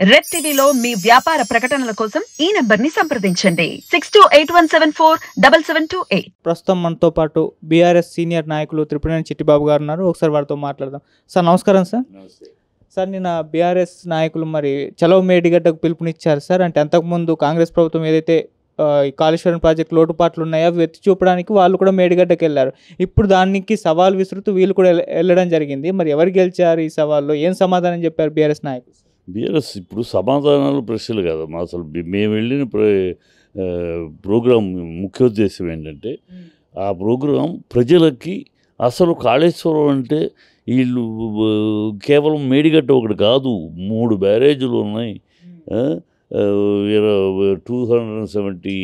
Red టీవీలో మీ వ్యాపార ప్రకటనల కోసం ఈ నంబర్ని సంప్రదించండి. Six two eight one seven four double seven two eight. ప్రస్తుతం మనతో పాటు బీఆర్ఎస్ సీనియర్ నాయకులు త్రిపుణేని చిట్టిబాబు గారు ఉన్నారు. ఒకసారి వారితో మాట్లాడదాం. సార్ నమస్కారం సార్. సార్ నిన్న బీఆర్ఎస్ నాయకులు మరి చలో మేడిగడ్డకు పిలుపునిచ్చారు సార్. అంటే అంతకుముందు కాంగ్రెస్ ప్రభుత్వం ఏదైతే ఈ కాళేశ్వరం ప్రాజెక్ట్ లోటుపాట్లు ఉన్నాయో అవి ఎత్తి చూపడానికి వాళ్ళు కూడా మేడిగడ్డకి వెళ్ళారు. ఇప్పుడు దానికి సవాల్ విసురుతూ వీళ్ళు కూడా వెళ్ళ- వెళ్ళడం జరిగింది. మరి ఎవరు గెలిచారు ఈ సవాల్లో? ఏం సమాధానం చెప్పారు బీఆర్ఎస్ నాయకులు బీఆర్ఎస్ ఇప్పుడు సమాధానాలు ప్రశ్నలు కాదమ్మా అసలు బి- మేము వెళ్ళిన ప్రోగ్రాం ముఖ్య ఉద్దేశం ఏంటంటే ఆ ప్రోగ్రాం ప్రజలకి అసలు కాళేశ్వరం అంటే వీళ్ళు కేవలం మేడిగట్ట ఒకటి కాదు మూడు బ్యారేజీలు ఉన్నాయి. Two hundred and seventy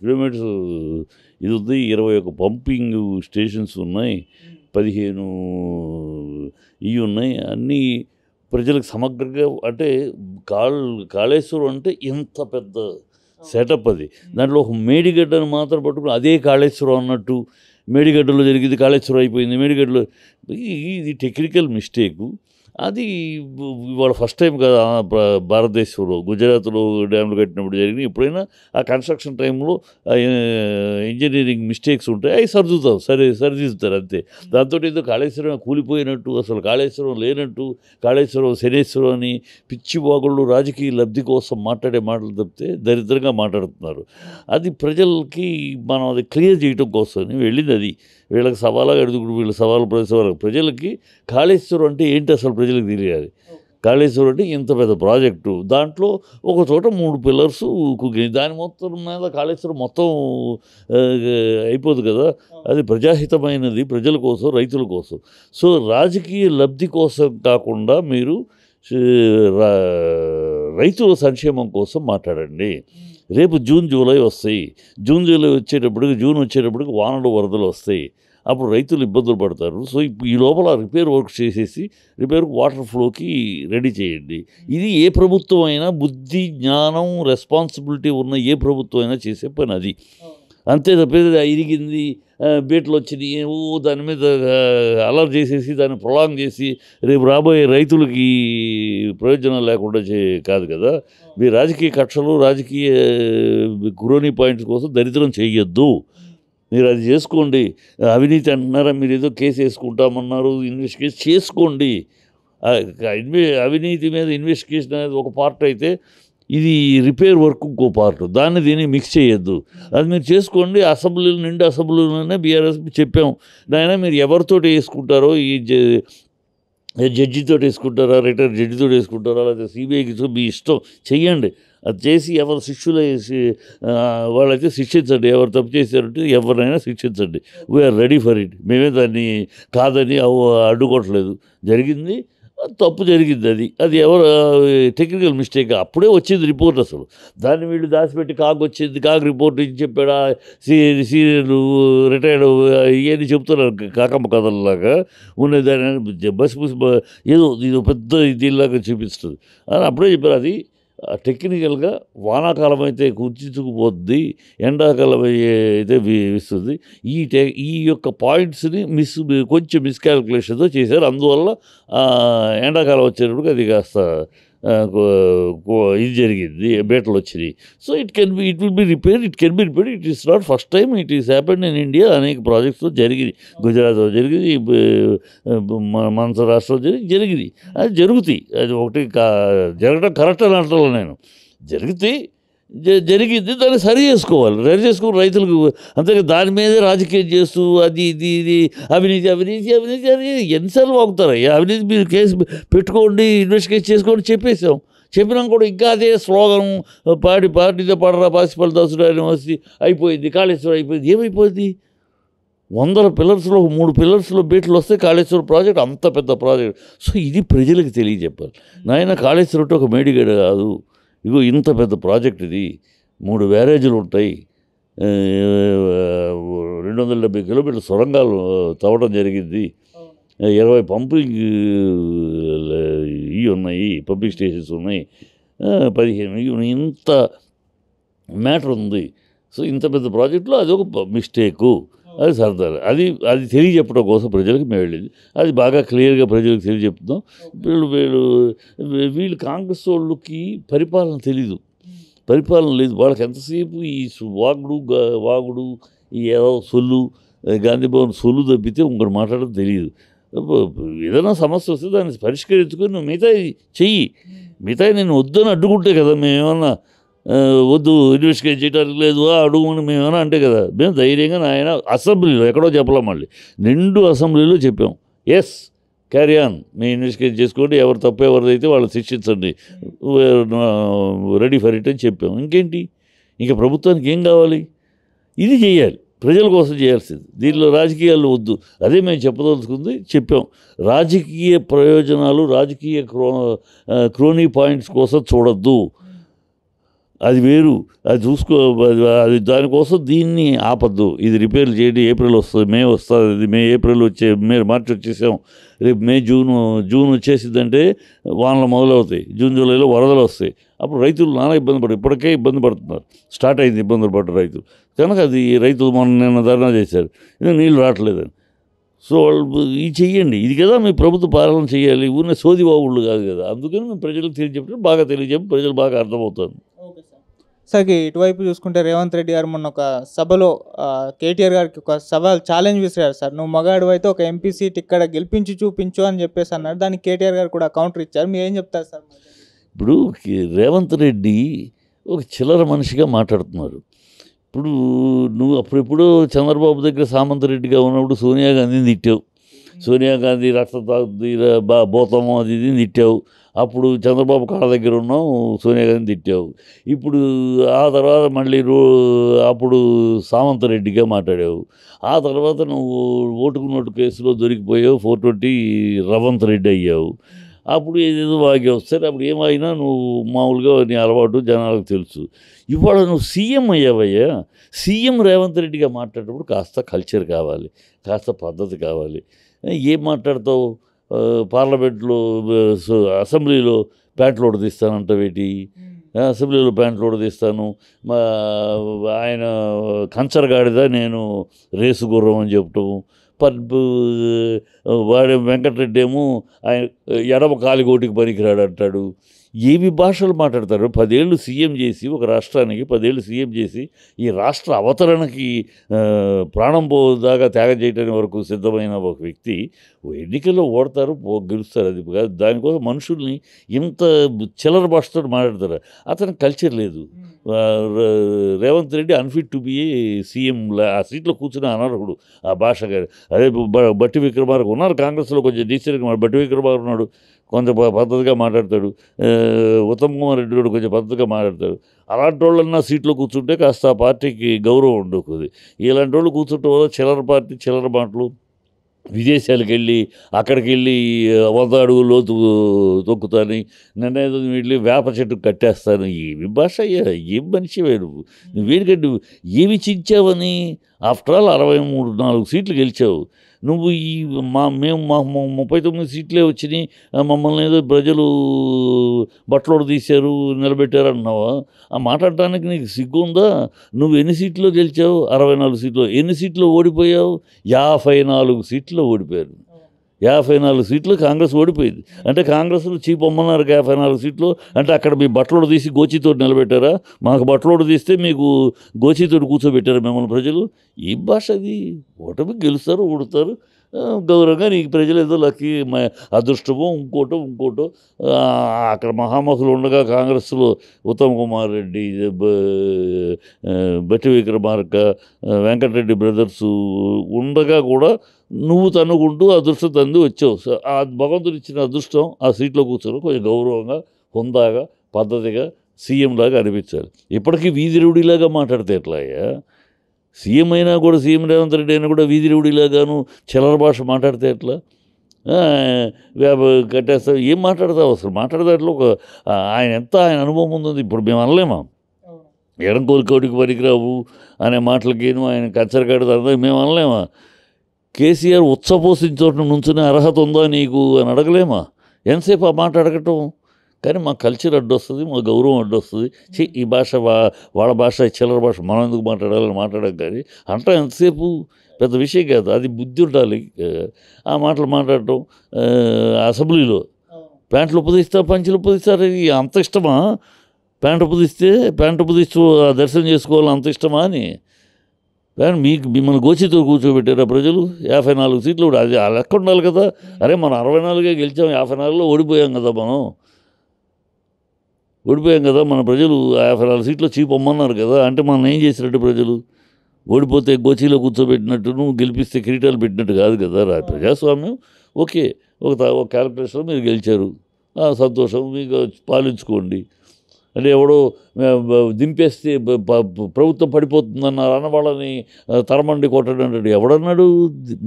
kilometres ఇది ఉంది ఇరవై ఒక పంపింగ్ స్టేషన్స్ ఉన్నాయి పదిహేను ఇవి ఉన్నాయి అన్నీ ప్రజలకు సమగ్రంగా అంటే కాళ్ కాళేశ్వరం అంటే ఇంత పెద్ద సెటప్ అది. దాంట్లో ఒక మేడిగడ్డను మాత్రం పట్టుకుని అదే కాళేశ్వరం అన్నట్టు మేడిగడ్డలో జరిగింది కాళేశ్వరం అయిపోయింది మేడిగడ్డలో ఇది టెక్నికల్ మిస్టేకు. అది ఇవాళ ఫస్ట్ టైం కదా భారతదేశంలో గుజరాత్లో డ్యామ్లు కట్టినప్పుడు జరిగింది ఎప్పుడైనా ఆ కన్స్ట్రక్షన్ టైంలో ఇంజనీరింగ్ మిస్టేక్స్ ఉంటాయి అవి సర్దుతాం సరే సరిదిద్దుతారు అంతే. దాంతో ఏదో కాళేశ్వరం కూలిపోయినట్టు అసలు కాళేశ్వరం లేనట్టు కాళేశ్వరం శనేశ్వరం అని పిచ్చి వాగుళ్ళు రాజకీయ లబ్ధి కోసం మాట్లాడే మాటలు తప్పితే దరిద్రంగా మాట్లాడుతున్నారు. అది ప్రజలకి మనం అది క్లియర్ చేయటం కోసం వెళ్ళింది అది. వీళ్ళకి సవాలుగా అడుగుడు వీళ్ళ సవాలు ప్రతి ప్రజలకి కాళేశ్వరం అంటే ఏంటి అసలు ప్రజలకు తెలియాలి? కాళేశ్వరం అంటే ఇంత పెద్ద ప్రాజెక్టు. దాంట్లో ఒక చోట మూడు పిల్లర్స్ కుగ్గి దాని మొత్తం మీద కాళేశ్వరం మొత్తం అయిపోదు కదా? అది ప్రజాహితమైనది ప్రజల కోసం రైతుల కోసం. సో రాజకీయ లబ్ధి కోసం కాకుండా మీరు రా- రైతుల సంక్షేమం కోసం మాట్లాడండి. రేపు జూన్ జూలై వస్తాయి. జూన్ జూలై వచ్చేటప్పటికి జూన్ వచ్చేటప్పటికి వానలు వరదలు వస్తాయి. అప్పుడు రైతులు ఇబ్బందులు పడతారు. సో ఈ లోపల రిపేర్ వర్క్ చేసేసి రిపేర్ వాటర్ ఫ్లోకి రెడీ చేయండి. ఇది ఏ ప్రభుత్వం అయినా బుద్ధి జ్ఞానం రెస్పాన్సిబిలిటీ ఉన్న ఏ ప్రభుత్వం అయినా చేసే పని అది. అంతే తప్పేది ఇరిగింది బీట్లు వచ్చినాయి ఓ దాని మీద అలర్ చేసేసి దాన్ని ప్రొలాంగ్ చేసి రేపు రాబోయే రైతులకి ప్రయోజనం లేకుండా చే కాదు కదా. మీ రాజకీయ కక్షలు రాజకీయ గురోని పాయింట్స్ కోసం దరిద్రం చేయొద్దు. మీరు అది చేసుకోండి. అవినీతి అంటున్నారా మీరు ఏదో కేసు వేసుకుంటామన్నారు ఇన్వెస్టిగేషన్ చేసుకోండి. అవినీతి మీద ఇన్వెస్టిగేషన్ అనేది ఒక పార్ట్ అయితే ఇది రిపేర్ వర్క్ ఇంకో పార్ట్ దాన్ని దీన్ని మిక్స్ చేయొద్దు. అది మీరు చేసుకోండి. అసెంబ్లీలో నిండి అసెంబ్లీలోనే బీఆర్ఎస్ చెప్పాం నాయన మీరు ఎవరితోటి వేసుకుంటారో ఈ జడ్జితో వేసుకుంటారా రిటైర్ జడ్జితో వేసుకుంటారా లేకపోతే సిబిఐకి మీ ఇష్టం చెయ్యండి. అది చేసి ఎవరు శిష్యులు వాళ్ళైతే శిక్షించండి. ఎవరు తప్పు చేశారంటే ఎవరినైనా శిక్షించండి. వీఆర్ రెడీ ఫర్ ఇట్ మేమే దాన్ని కాదని అడ్డుకోవట్లేదు. జరిగింది. తప్పు జరిగింది అది. అది ఎవరు టెక్నికల్ మిస్టేక్ అప్పుడే వచ్చింది రిపోర్ట్ అసలు. దాన్ని వీళ్ళు దాచిపెట్టి కాకు వచ్చింది కాకు రిపోర్ట్ ఇచ్చి చెప్పాడా సీ సీరియల్ రిటైర్డ్ ఇవన్నీ చెప్తున్నారు కాకమ్మ కథల్లాగా. ఉన్నదాన్ని బస్ బస్ ఏదో ఇది పెద్ద దీనిలాగా చూపిస్తుంది. అని అప్పుడే చెప్పారు అది టెక్నికల్గా వానాకాలం అయితే కుర్చించుకుపోద్ది ఎండాకాలం అయితే ఇస్తుంది ఈ టె ఈ యొక్క పాయింట్స్ని మిస్ కొంచెం మిస్కాల్కులేషన్తో చేశారు. అందువల్ల ఎండాకాలం వచ్చేటప్పటికి అది కాస్త ఇది జరిగింది బేటలు వచ్చినాయి. So it can be it will be repair it can be repair it is not first time it is happened in India అనేక ప్రాజెక్ట్స్లో జరిగింది. గుజరాత్లో జరిగింది మనస రాష్ట్రంలో జరిగి జరిగింది. అది జరుగుతాయి. అది ఒకటి కా- జరగడం కరెక్ట్ అని అంటున్నాను నేను. జరిగితే జరిగింది దాన్ని సరి చేసుకోవాలి. సరి చేసుకుని రైతులకు అంతేగా దాని మీదే రాజకీయం చేస్తూ అది ఇది ఇది అవినీతి అవినీతి అవినీతి అని ఎన్నిసార్లు వాగుతారయ్యా? అవినీతి మీరు కేసు పెట్టుకోండి ఇన్వెస్టిగేట్ చేసుకోండి చెప్పేసాం చెప్పినాం కూడా ఇంకా అదే స్లోగన్ పాడి పార్టీతో పాడరా పాసిపల్ దాసుడు అని వచ్చి అయిపోయింది కాళేశ్వరం అయిపోయింది. ఏమైపోయింది? వందల పిల్లర్స్లో మూడు పిల్లర్స్లో బీట్లు వస్తే కాళేశ్వరం ప్రాజెక్ట్ అంత పెద్ద ప్రాజెక్ట్. సో ఇది ప్రజలకు తెలియజెప్పాలి. నాయన కాళేశ్వరం ఒక మేడిగడ కాదు. ఇగో ఇంత పెద్ద ప్రాజెక్ట్ ఇది. మూడు బ్యారేజీలు ఉంటాయి. రెండు వందల డెబ్బై కిలోమీటర్ల సొరంగాలు తవ్వడం జరిగింది. ఇరవై పంపింగ్ ఇవి ఉన్నాయి పంపింగ్ స్టేషన్స్ ఉన్నాయి. పదిహేను ఇవి ఉన్నాయి. ఇంత మ్యాటర్ ఉంది. సో ఇంత పెద్ద ప్రాజెక్టులో అది ఒక మిస్టేకు. అది సరదాలు. అది అది తెలియజెప్పడం కోసం ప్రజలకు మేము వెళ్ళేది. అది బాగా క్లియర్గా ప్రజలకు తెలియజెప్తున్నాం. వీళ్ళు వీళ్ళు వీళ్ళు కాంగ్రెస్ వాళ్ళకి పరిపాలన తెలీదు. పరిపాలన లేదు. వాళ్ళకి ఎంతసేపు ఈ వాగుడు వాగుడు ఈ ఏదో సొల్లు గాంధీ భవన్ సొల్లు తప్పితే ఇంకొకటి మాట్లాడడం తెలియదు ఏదైనా సమస్య వస్తే దాన్ని పరిష్కరించుకొని నువ్వు మిగతా చెయ్యి. మిగతా నేను వద్దని అడ్డుకుంటే కదా మేమేమన్నా వద్దు ఇన్వెస్టిగేట్ చేయడానికి లేదు ఆ, అడుగుమని మేమేమన్నా అంటే కదా మేము ధైర్యంగా నాయన అసెంబ్లీలో ఎక్కడో చెప్పలేం మళ్ళీ. నిండు అసెంబ్లీలో చెప్పాం. ఎస్ క్యారీ ఆన్ మీ ఇన్వెస్టిగేట్ చేసుకోండి ఎవరు తప్పు ఎవరిదైతే వాళ్ళు శిక్షించండి రెడీ ఫర్ ఇట్ అని చెప్పాం. ఇంకేంటి? ఇంకా ప్రభుత్వానికి ఏం కావాలి? ఇది చేయాలి. ప్రజల కోసం చేయాల్సింది. దీనిలో రాజకీయాలు వద్దు. అదే మేము చెప్పదలుచుకుంది చెప్పాం. రాజకీయ ప్రయోజనాలు రాజకీయ క్రో క్రోనీ పాయింట్స్ కోసం చూడొద్దు. అది వేరు. అది చూసుకో అది- అది దానికోసం దీన్ని ఆపద్దు. ఇది రిపేర్ చేయండి ఏప్రిల్ వస్తుంది మే వస్తుంది ఇది మే ఏప్రిల్ వచ్చే మే మార్చి వచ్చేసాం రేపు మే జూన్ జూన్ వచ్చేసిందంటే వానలు మొదలవుతాయి. జూన్ జూలైలో వరదలు వస్తాయి. అప్పుడు రైతులు నానా ఇబ్బంది పడు ఇప్పటికే ఇబ్బంది పడుతున్నారు. స్టార్ట్ అయింది ఇబ్బందులు పడ్డ రైతులు కనుక అది రైతులు మొన్న నిన్న ధర్నా చేశారు. ఇది నీళ్ళు రావట్లేదని. సో వాళ్ళు ఇది చెయ్యండి. ఇది కదా మీ ప్రభుత్వ పాలన చేయాలి ఊరినే సోది బాగుళ్ళు కాదు కదా. అందుకని మేము ప్రజలకు తెలియజెప్పి బాగా తెలియజెప్పి ప్రజలు బాగా అర్థమవుతారు. సరికి ఇటువైపు చూసుకుంటే రేవంత్ రెడ్డి గారు మొన్న ఒక సభలో కేటీఆర్ గారికి ఒక సవాల్ ఛాలెంజ్ విసిరారు సార్. నువ్వు మగాడు అయితే ఒక ఎంపీ సీట్ ఇక్కడ గెలిపించి చూపించు అని చెప్పేసి అన్నారు. దానికి కేటీఆర్ గారు కూడా కౌంటర్ ఇచ్చారు. మీరు ఏం చెప్తారు సార్? ఇప్పుడు రేవంత్ రెడ్డి ఒక చిల్లర మనిషిగా మాట్లాడుతున్నారు. ఇప్పుడు నువ్వు అప్పుడెప్పుడు చంద్రబాబు దగ్గర సామంత్ రెడ్డిగా ఉన్నప్పుడు సోనియా గాంధీని తిట్టావు. సోనియా గాంధీ రక్త బా బోతము అది ఇది తిట్టావు. అప్పుడు చంద్రబాబు కాళ్ళ దగ్గర ఉన్నావు సోనియా గాంధీ తిట్టావు. ఇప్పుడు ఆ తర్వాత మళ్ళీ రో అప్పుడు సామంత రెడ్డిగా మాట్లాడావు. ఆ తర్వాత నువ్వు ఓటుకు నోటు కేసులో దొరికిపోయావు ఫోర్ ట్వంటీ రవంత్ రెడ్డి అయ్యావు. అప్పుడు ఏదేదో వాగావు సరే అప్పుడు ఏమైనా నువ్వు మామూలుగా నీ అలవాటు జనాలకు తెలుసు. ఇవాళ నువ్వు సీఎం అయ్యావయ్యా. సీఎం రేవంత్ రెడ్డిగా మాట్లాడేటప్పుడు కాస్త కల్చర్ కావాలి కాస్త పద్ధతి కావాలి. ఏం మాట్లాడతావు? పార్లమెంట్లో అసెంబ్లీలో ప్యాంట్లు తీస్తానంటావేటి అసెంబ్లీలో ప్యాంట్లు తీస్తాను మా ఆయన కంచరగాడిద నేను రేసు గుర్రం అని చెప్పటం పర్బు వాడు వెంకటరెడ్డి ఏమో ఆయన ఎడమ కాలిగోటికి పనికిరాడు అంటాడు ఏవి భాషలు మాట్లాడతారు? పదేళ్ళు సీఎం చేసి ఒక రాష్ట్రానికి పదేళ్ళు సీఎం చేసి ఈ రాష్ట్ర అవతరణకి ప్రాణం పోదాకా త్యాగం చేయడానికి వరకు సిద్ధమైన ఒక వ్యక్తి ఎన్నికల్లో ఓడతారు గెలుస్తారు అది దానికోసం మనుషుల్ని ఇంత చిల్లర భాషతో మాట్లాడతారు. అతనికి కల్చర్ లేదు. Revanth Reddy unfit to be CM ఆ సీట్లో కూర్చుని అనర్హుడు ఆ భాష గారు. అదే బ- బట్టి విక్రమార్క ఉన్నారు కాంగ్రెస్లో కొంచెం డీసెంట్గా బట్టి విక్రమార్క ఉన్నాడు కొంచెం పద్ధతిగా మాట్లాడతాడు. ఉత్తమ్ కుమార్ రెడ్డి కూడా కొంచెం పద్ధతిగా మాట్లాడతాడు. అలాంటి వాళ్ళన్నా సీట్లో కూర్చుంటే కాస్త ఆ పార్టీకి గౌరవం ఉండకూడదు. ఇలాంటి వాళ్ళు కూర్చుంటే వల్ల చిల్లర పార్టీ చిల్లర మాటలు. విదేశాలకు వెళ్ళి అక్కడికి వెళ్ళి వంద అడుగులు లోతు తొక్కుతాని. నిన్న వెళ్ళి వేప చెట్టు కట్టేస్తాను. ఏమి భాష అయ్యా ఏం మనిషి నువ్వు? నువ్వు వీడికంటే ఏమి చించావని? ఆఫ్టర్ ఆల్ అరవై మూడు నాలుగు సీట్లు గెలిచావు. నువ్వు ఈ మా మేము మా ముప్పై తొమ్మిది సీట్లే వచ్చినాయి మమ్మల్ని ఏదో ప్రజలు బట్టలోడు తీశారు నిలబెట్టారు అన్నావా? ఆ మాట్లాడటానికి నీకు సిగ్గు ఉందా నువ్వు ఎన్ని సీట్లు గెలిచావు? అరవై నాలుగు సీట్లు. ఎన్ని సీట్లు ఓడిపోయావు? యాభై నాలుగు సీట్లు ఓడిపోయారు. యాభై నాలుగు సీట్లు కాంగ్రెస్ ఓడిపోయింది. అంటే కాంగ్రెస్లో చీప్ అమ్మన్నారు యాభై నాలుగు సీట్లు. అంటే అక్కడ మీ బట్టలోడు తీసి గోచితోటి నిలబెట్టారా? మాకు బట్టలోడు తీస్తే మీకు గోచితోటి కూర్చోబెట్టారు మిమ్మల్ని ప్రజలు? ఈ భాష అది. ఓటమి గెలుస్తారు ఓడుతారు. గౌరవంగా నీకు ప్రజలు ఏదో లక్కీ మ- అదృష్టమో ఇంకోటో ఇంకోటో అక్కడ మహామహులు ఉండగా కాంగ్రెస్లో ఉత్తమ్ కుమార్ రెడ్డి బట్టి విక్రమార్క వెంకటరెడ్డి బ్రదర్స్ ఉండగా కూడా నువ్వు తన్నుకుంటూ అదృష్టం తంది వచ్చావు. ఆ భగవంతుడు ఇచ్చిన అదృష్టం ఆ సీట్లో కూర్చొని కొంచెం గౌరవంగా హుందాగా పద్ధతిగా సీఎం లాగా అనిపించాలి. ఇప్పటికీ వీధిరుడిలాగా మాట్లాడితే ఎట్లా అయ్యా సీఎం అయినా కూడా సీఎం రేవంత్ రెడ్డి అయినా కూడా వీధి రౌడీలాగాను చిల్లర భాష మాట్లాడితే ఎట్లా? ఆ, వ్యాప కట్టేస్తావు. ఏం మాట్లాడతావు అసలు? మాట్లాడదాంట్లో ఒక ఆయన ఎంత ఆయన అనుభవం ఉంది ఇప్పుడు మేము అనలేమా? ఎడం కోరికోటికి పనికిరావు అనే మాటలకేను ఆయన కచ్చరగాడు తర్వాత మేము అనలేమా? కేసీఆర్ ఉచ్చపోసిన చోట నుంచునే అర్హత ఉందా నీకు అని అడగలేమా? ఎంతసేపు ఆ మాట అడగటం? కానీ మా కల్చర్ అడ్డొస్తుంది మా గౌరవం అడ్డొస్తుంది. చే ఈ భాష వా- వాళ్ళ భాష చిల్లర భాష మనం ఎందుకు మాట్లాడాలని మాట్లాడడం కానీ అంటా ఎంతసేపు పెద్ద విషయం కాదు. అది బుద్ధి ఉండాలి. ఆ, మాటలు మాట్లాడటం అసెంబ్లీలో. ప్యాంట్లు ఉపదిస్తా పంచులు ఉపదిస్తారు ఇది అంత ఇష్టమా? ప్యాంట్ ఉపదిస్తే ప్యాంట్ ఉపదిస్తూ ఆ దర్శనం చేసుకోవాలి అంత ఇష్టమా అని. కానీ మీకు మిమ్మల్ని గోచితో కూర్చోబెట్టారా ప్రజలు? యాభై నాలుగు సీట్లు కూడా అది లెక్క ఉండాలి కదా. అరే మనం అరవై నాలుగే గెలిచాం యాభై నాలుగులో ఓడిపోయాం కదా మనం. ఓడిపోయాం కదా మన ప్రజలు యాభై నాలుగు సీట్లు చీపమ్మన్నారు కదా అంటే మనం ఏం చేసినట్టు ప్రజలు? ఓడిపోతే గోచీలో కూర్చోబెట్టినట్టు గెలిపిస్తే కిరీటాలు పెట్టినట్టు కాదు కదా రా ప్రజాస్వామ్యం. ఓకే ఒక ఒక క్యాలిక్యులేషన్లో మీరు గెలిచారు. సంతోషం మీకు పాలించుకోండి. అంటే ఎవడో దింపేస్తే ప్రభుత్వం పడిపోతుందన్నారు అన్నవాళ్ళని వాళ్ళని తరమండి కొట్టడం అంటాడు ఎవడన్నాడు?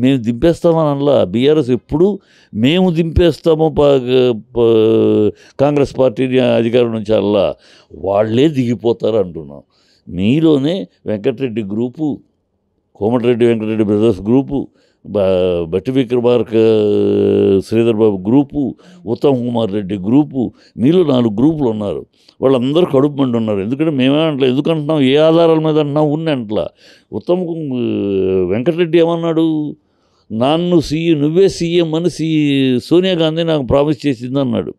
మేము దింపేస్తామని అనలా. బీఆర్ఎస్ ఎప్పుడు మేము దింపేస్తాము కాంగ్రెస్ పార్టీని అధికారం నుంచి అల్లా వాళ్ళే దిగిపోతారు అంటున్నాం. మీలోనే Venkatreddy group Komatireddy Venkatreddy brothers group Bhatti Vikramarka Sridhar Babu group Uttam Kumar Reddy group మీలో నాలుగు గ్రూపులు ఉన్నారు. వాళ్ళందరూ కడుపు మండి ఉన్నారు. ఎందుకంటే మేమే అంటలే ఎందుకు అంటున్నాం ఏ ఆధారాల మీద అంటున్నాం? ఉన్న అంటలా. ఉత్తమ్ వెంకటరెడ్డి ఏమన్నాడు? నన్ను సీఎం నువ్వే సీఎం అని సీ సోనియా గాంధీ నాకు ప్రామిస్ చేసింది అన్నాడు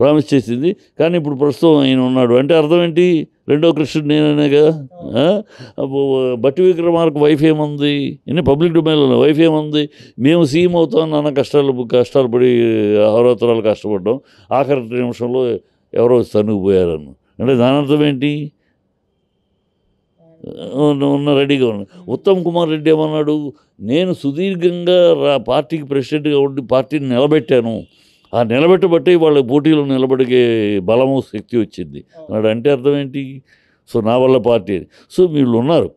ప్రామిస్ చేసింది. కానీ ఇప్పుడు ప్రస్తుతం ఆయన ఉన్నాడు. అంటే అర్థం ఏంటి? రెండో కృష్ణుడు నేననే కదా? భట్టి అబ్బో, బట్టి వైఫ్ ఏముంది? ఇన్ని పబ్లిక్ డొమైన్లో వైఫ్ ఏముంది? మేము సీఎం అవుతాం నాన్న కష్టాలు కష్టాలు పడి అహోరాత్రాలు కష్టపడ్డాం. ఆఖరి నిమిషంలో ఎవరో తనుకుపోయారన్న అంటే దాని అర్థం ఏంటి? ఉన్న ఉన్న రెడీగా ఉన్న. ఉత్తమ్ కుమార్ రెడ్డి ఏమన్నాడు? నేను సుదీర్ఘంగా రా పార్టీకి ప్రెసిడెంట్గా ఉండి పార్టీని నిలబెట్టాను. ఆ నిలబెట్టబట్టే వాళ్ళ పోటీలో నిలబడికే బలము శక్తి వచ్చింది. అన్నాడు అంటే అర్థం ఏంటి? సో నా వల్ల పార్టీ. సో వీళ్ళు ఉన్నారు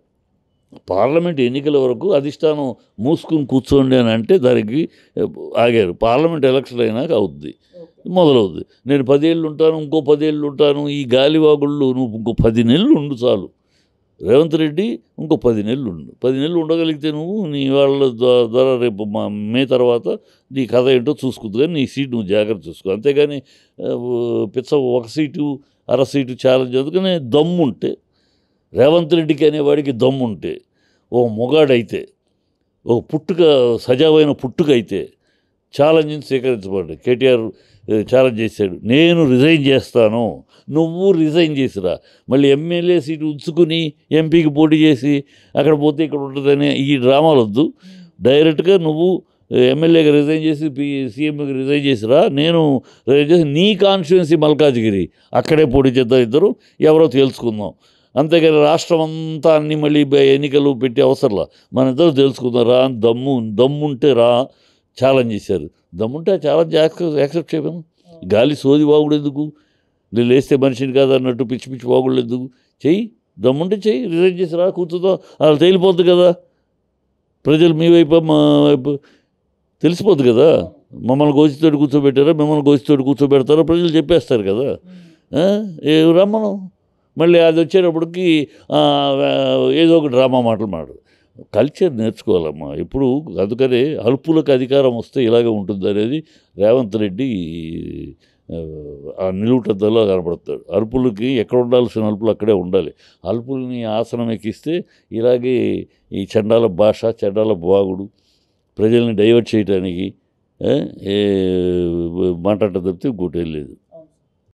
పార్లమెంట్ ఎన్నికల వరకు అధిష్టానం మూసుకుని కూర్చోండి అని అంటే దానికి ఆగారు. పార్లమెంట్ ఎలక్షన్ అయినాక అవుద్ది. మొదలవుద్ది. నేను పదేళ్ళు ఉంటాను ఇంకో పదేళ్ళు ఉంటాను. ఈ గాలివాగుళ్ళు నువ్వు ఇంకో పది నెలలు ఉండు చాలు. రేవంత్ రెడ్డి ఇంకో పది నెలలు ఉండు. పది నెలలు ఉండగలిగితే నువ్వు నీ వాళ్ళ ద్వారా రేపు మా మే తర్వాత నీ కథ ఏంటో చూసుకుంది కానీ నీ సీట్ నువ్వు జాగ్రత్త చూసుకో. అంతేగాని పిచ్చ ఒక సీటు అర సీటు ఛాలెంజ్ అందుకనే దమ్ముంటే రేవంత్ రెడ్డికి అనేవాడికి దమ్ముంటే ఓ మొగాడైతే ఓ పుట్టుక సజావైన పుట్టుకైతే ఛాలెంజ్ని స్వీకరించబడ్డాయి కేటీఆర్ ఛాలెంజ్ చేశాడు. నేను రిజైన్ చేస్తాను. నువ్వు రిజైన్ చేసిరా. మళ్ళీ ఎమ్మెల్యే సీటు ఉంచుకుని ఎంపీకి పోటీ చేసి అక్కడ పోతే ఇక్కడ ఉంటుందని ఈ డ్రామాలు వద్దు. డైరెక్ట్గా నువ్వు ఎమ్మెల్యేగా రిజైన్ చేసి సీఎంకి రిజైన్ చేసిరా. నేను రిజైన్ చేసి నీ కాన్స్టిట్యున్సీ మల్కాజ్గిరి. అక్కడే పోటీ చేద్దాం ఇద్దరు. ఎవరో తెలుసుకుందాం అంతేగాని రాష్ట్రం అంతా అన్ని మళ్ళీ ఎన్నికలు పెట్టి అవసరంలా. మన ఇద్దరు తెలుసుకుందాం రా దమ్ము దమ్ముంటే రా. ఛాలెంజ్ చేశారు. దమ్ముంటే ఆ ఛాలెంజ్ యాక్సెప్ట్ చేయను గాలి సోది వాగుడు ఎందుకు నేను లేస్తే మనిషిని కాదు అన్నట్టు పిచ్చి పిచ్చి వాగుడు ఎందుకు చెయ్యి. దమ్ముంటే చెయ్యి. రిజైన్ చేసి రా కూర్చుందాం. అలా తేలిపోద్ది కదా. ప్రజలు మీ వైపు మా వైపు తెలిసిపోద్ది కదా. మమ్మల్ని గోచితోటి కూర్చోబెట్టారా? మిమ్మల్ని గోచితోటి కూర్చోబెడతారా? ప్రజలు చెప్పేస్తారు కదా? ఏ రమ్మను. మళ్ళీ అది వచ్చేటప్పటికి ఏదో ఒక డ్రామా మాటలు మాట్లాడు. కల్చర్ నేర్చుకోవాలమ్మా. ఇప్పుడు అందుకనే అల్పులకు అధికారం వస్తే ఇలాగే ఉంటుంది అనేది రేవంత్ రెడ్డి ఆ, నిలువుటద్దలో కనపడతాడు. అల్పులకి ఎక్కడ ఉండాల్సిన అల్పులు అక్కడే ఉండాలి. అల్పుల్ని ఆసనం ఎక్కిస్తే ఇలాగే ఈ చండాల భాష చండాల బాగుడు ప్రజల్ని డైవర్ట్ చేయడానికి మాట్లాడటం తప్పితే ఇంకోటి లేదు.